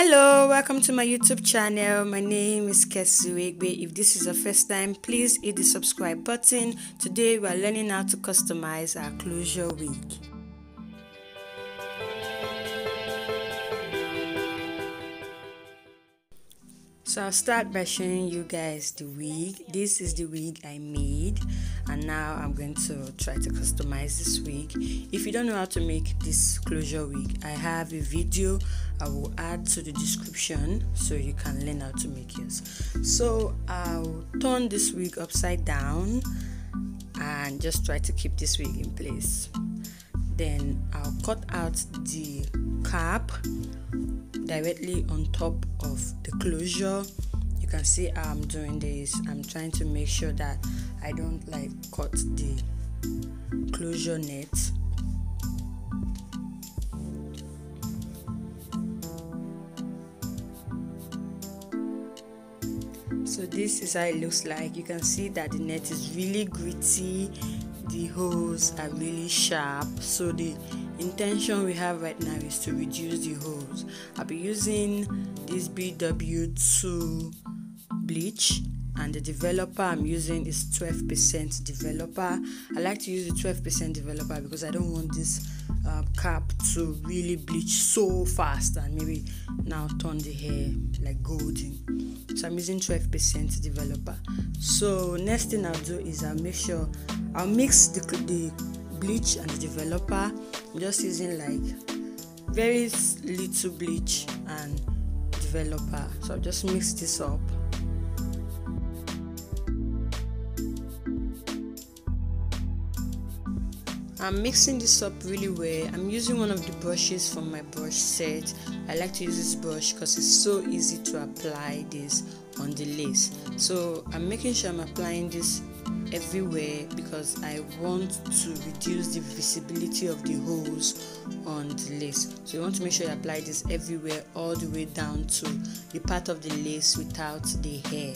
Hello, welcome to my YouTube channel. My name is Kes Ziregbe. If this is your first time, please hit the subscribe button. Today we are learning how to customize our closure wig. So I'll start by showing you guys the wig. This is the wig I made and now I'm going to try to customize this wig. If you don't know how to make this closure wig, I have a video I will add to the description so you can learn how to make yours. So I'll turn this wig upside down and just try to keep this wig in place. Then I'll cut out the cap directly on top of the closure. You can see how I'm doing this. I'm trying to make sure that I don't like cut the closure net. So this is how it looks like. You can see that the net is really gritty. The holes are really sharp. So the intention we have right now is to reduce the holes. I'll be using this BW2 bleach and the developer i'm using is 12% developer. I like to use the 12% developer because i don't want this uh, cap to really bleach so fast and maybe now turn the hair like golden. So i'm using 12% developer. So next thing i'll do is i'll make sure i'll mix the, the bleach and the developer just using like very little bleach and developer so i'll just mix this up I'm mixing this up really well. I'm using one of the brushes from my brush set. I like to use this brush because it's so easy to apply this on the lace. So I'm making sure I'm applying this everywhere because I want to reduce the visibility of the holes on the lace. So you want to make sure you apply this everywhere all the way down to the part of the lace without the hair.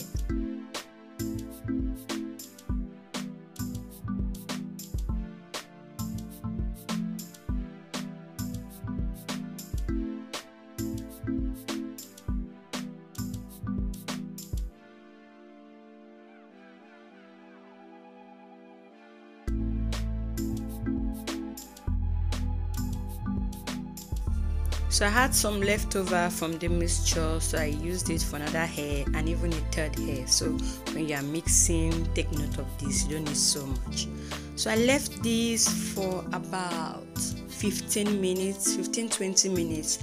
So I had some leftover from the mixture, so I used it for another hair and even a third hair. So when you are mixing, take note of this. You don't need so much. So I left this for about 15 minutes, 15-20 minutes.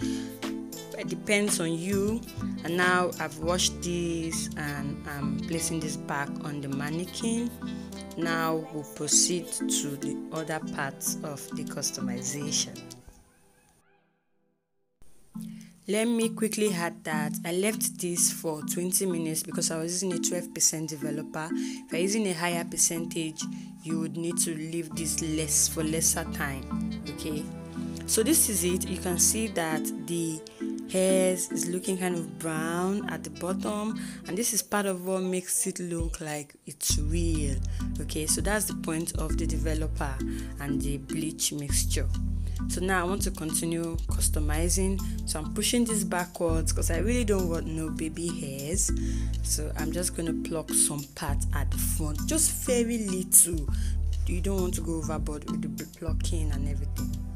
It depends on you. And now I've washed this and I'm placing this back on the mannequin. Now we'll proceed to the other parts of the customization let me quickly add that I left this for 20 minutes because I was using a 12% developer. If you're using a higher percentage, you would need to leave this less for lesser time. Okay, so this is it. You can see that the hairs is looking kind of brown at the bottom and this is part of what makes it look like it's real okay so that's the point of the developer and the bleach mixture so now I want to continue customizing. So I'm pushing this backwards because I really don't want no baby hairs. So I'm just going to pluck some part at the front, just very little. You don't want to go overboard with the plucking and everything.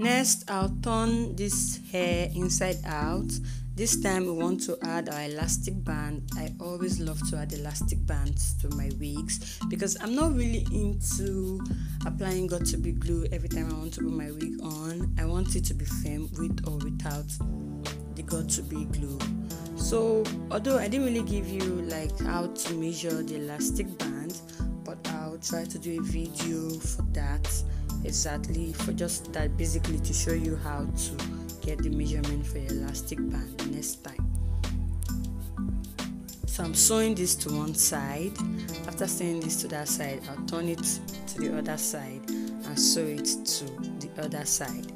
Next, I'll turn this hair inside out. This time we want to add our elastic band. I always love to add elastic bands to my wigs because I'm not really into applying Got2b glue every time I want to put my wig on. I want it to be firm with or without the Got2b glue. So although I didn't really give you like how to measure the elastic band, but I'll try to do a video for that exactly for just that basically to show you how to get the measurement for your elastic band next time. So I'm sewing this to one side. After sewing this to that side I'll turn it to the other side and sew it to the other side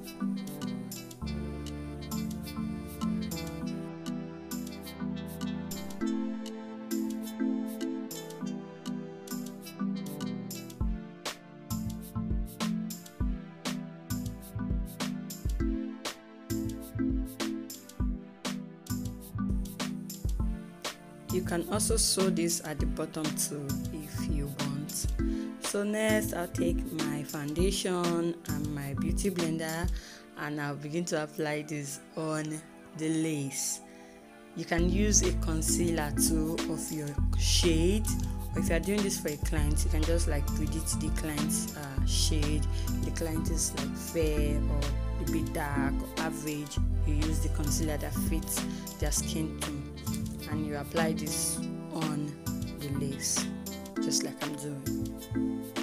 you can also sew this at the bottom too if you want. So next i'll take my foundation and my beauty blender and i'll begin to apply this on the lace. You can use a concealer too of your shade. Or if you are doing this for a client you can just like predict the client's uh, shade. The client is like fair or a bit dark or average. You use the concealer that fits their skin tone and you apply this on the lace just like I'm doing.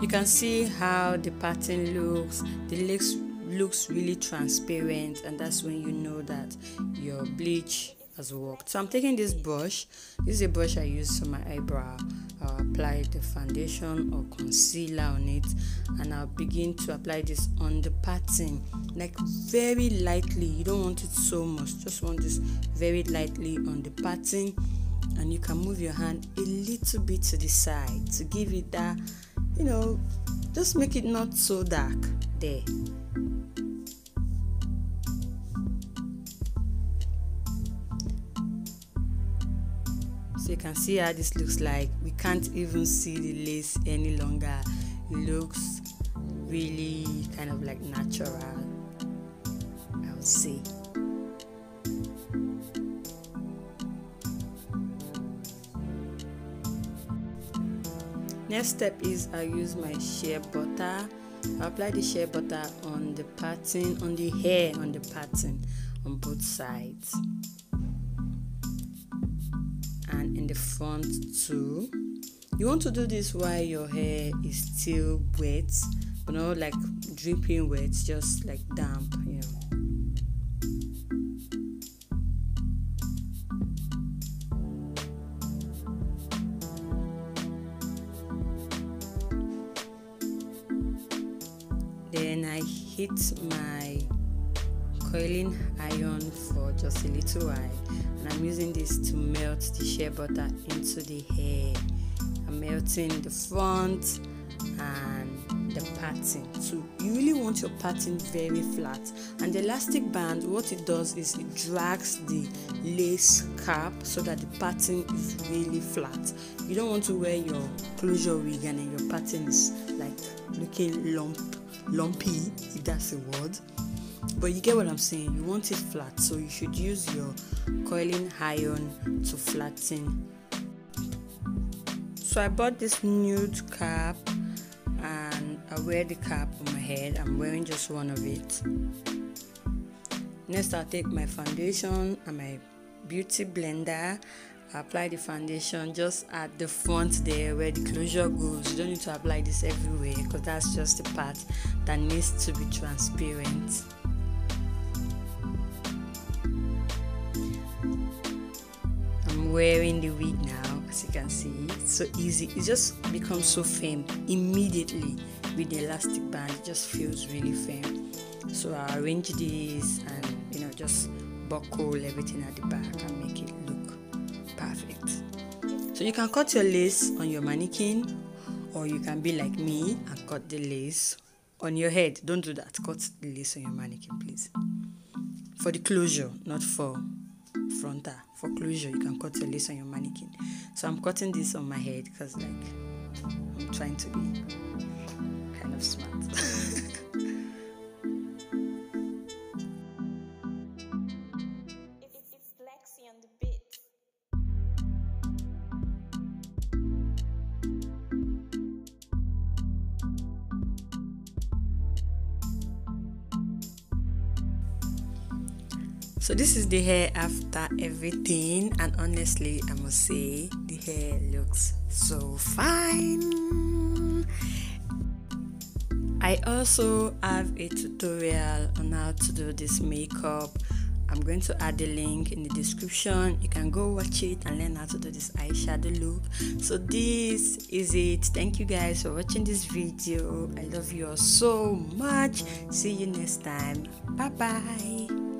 You can see how the pattern looks. The lace looks really transparent and that's when you know that your bleach has worked. So i'm taking this brush. This is a brush i use for my eyebrow. I'll apply the foundation or concealer on it and i'll begin to apply this on the pattern. Like very lightly. You don't want it so much. Just want this very lightly on the pattern. And you can move your hand a little bit to the side to give it that you know, just make it not so dark there. So you can see how this looks like. We can't even see the lace any longer. It looks really kind of like natural, I would say. Next step is i use my shea butter. I apply the shea butter on the pattern on the hair on the pattern on both sides. And in the front too. You want to do this while your hair is still wet but not like dripping wet just like damp I hit my coiling iron for just a little while and I'm using this to melt the shea butter into the hair. I'm melting the front and the pattern so you really want your pattern very flat. And the elastic band what it does is it drags the lace cap so that the pattern is really flat. You don't want to wear your closure wig and your pattern is like looking lump lumpy, if that's a word. But you get what I'm saying. You want it flat, so you should use your coiling iron to flatten. So I bought this nude cap and I wear the cap on my head. I'm wearing just one of it. Next, I'll take my foundation and my beauty blender apply the foundation just at the front there where the closure goes. You don't need to apply this everywhere because that's just the part that needs to be transparent. I'm wearing the wig now as you can see. It's so easy. It just becomes so firm immediately with the elastic band. It just feels really firm. So I arrange this and you know just buckle everything at the back and make it so you can cut your lace on your mannequin or you can be like me and cut the lace on your head. Don't do that. Cut the lace on your mannequin please. For the closure not for frontal. For closure you can cut your lace on your mannequin. So i'm cutting this on my head because like i'm trying to be so this is the hair after everything and honestly i must say the hair looks so fine i also have a tutorial on how to do this makeup I'm going to add the link in the description. You can go watch it and learn how to do this eyeshadow look. So this is it. Thank you guys for watching this video. I love you all so much. See you next time. Bye bye.